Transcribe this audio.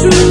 true.